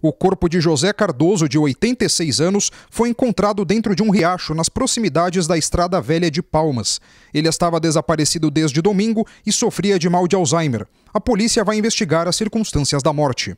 O corpo de José Cardoso, de 86 anos, foi encontrado dentro de um riacho nas proximidades da Estrada Velha de Palmas. Ele estava desaparecido desde domingo e sofria de mal de Alzheimer. A polícia vai investigar as circunstâncias da morte.